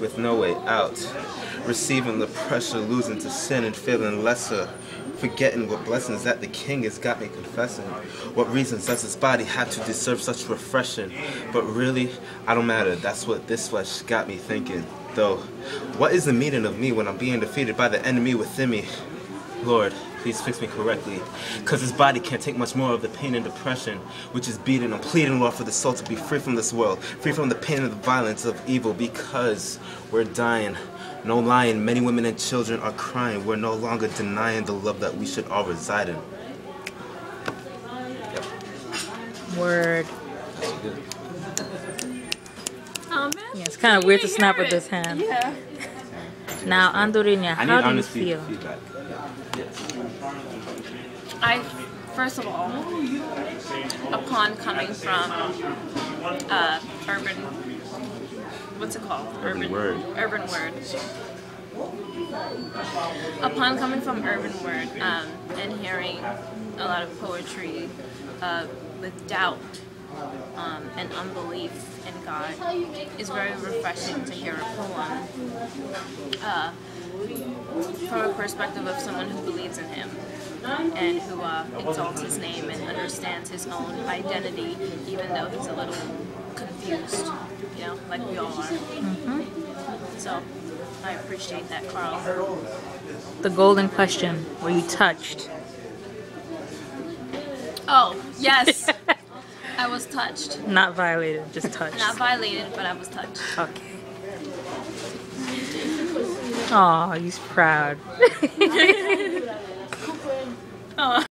with no way out. Receiving the pressure, losing to sin and feeling lesser. Forgetting what blessings that the king has got me confessing. What reasons does his body have to deserve such refreshing? But really, I don't matter. That's what this flesh got me thinking. Though, what is the meaning of me when I'm being defeated by the enemy within me? Lord, please fix me correctly. Cause his body can't take much more of the pain and depression, which is beating. I'm pleading, Lord, for the soul to be free from this world, free from the pain and the violence of evil, because we're dying. No lying, many women and children are crying. We're no longer denying the love that we should all reside in. Yep. Word. Oh, man. Yeah, it's kind of weird to snap with this hand. Yeah. Now, Andorinia, I how need do you feel? feedback. I, first of all, upon coming from uh, urban, what's it called? Urban Word. Urban word. Upon coming from urban word um, and hearing a lot of poetry uh, with doubt um, and unbelief in God, is very refreshing to hear a poem uh, from a perspective of someone who believes in Him and who uh, exalts His name and understands His own identity, even though He's a little confused, you know, like we all are. So I appreciate that, Carl. The golden question. Were you touched? Oh, yes. I was touched. Not violated, just touched. Not violated, but I was touched. Okay. Oh, he's proud. Oh.